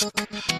Thank you.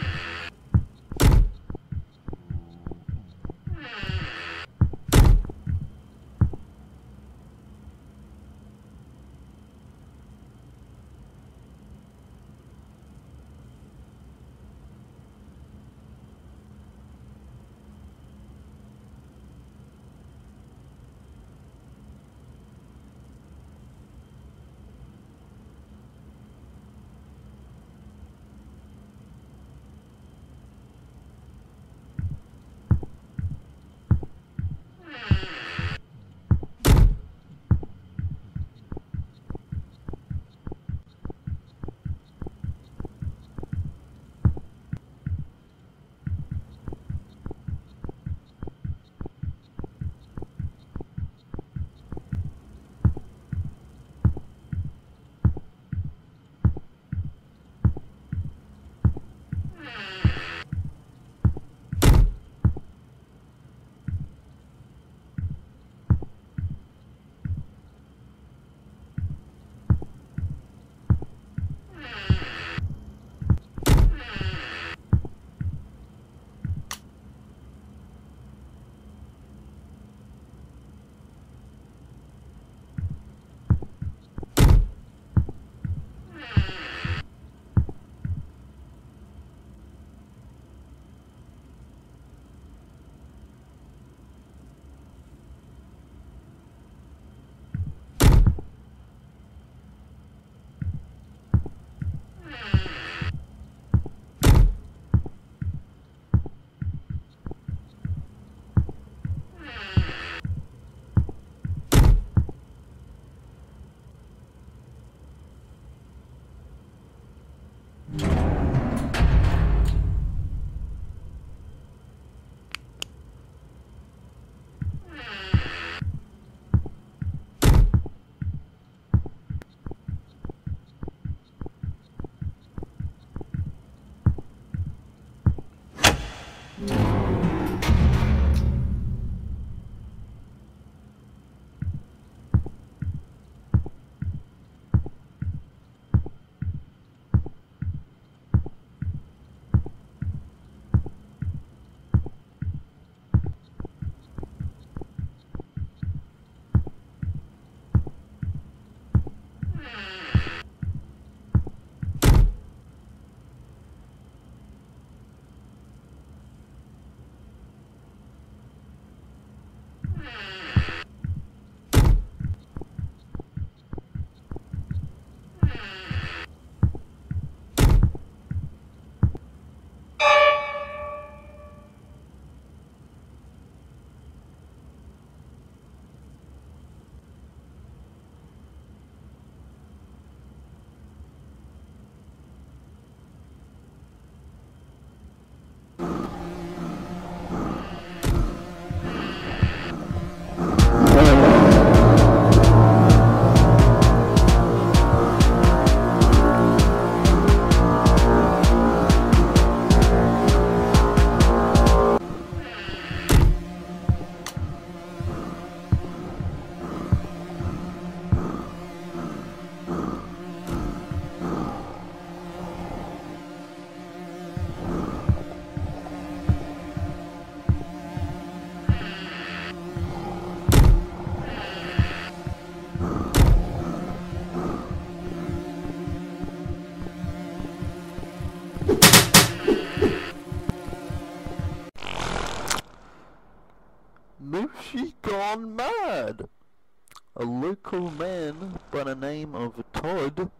A local man by the name of Todd,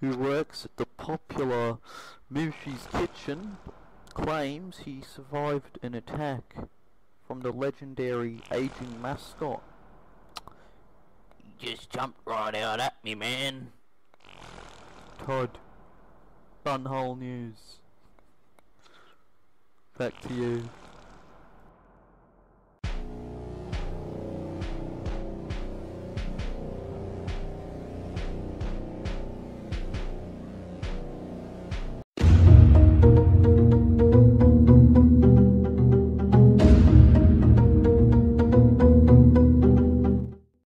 who works at the popular Mooshie's Kitchen, claims he survived an attack from the legendary aging mascot. He just jumped right out at me, man. Todd, Bunhole News. Back to you.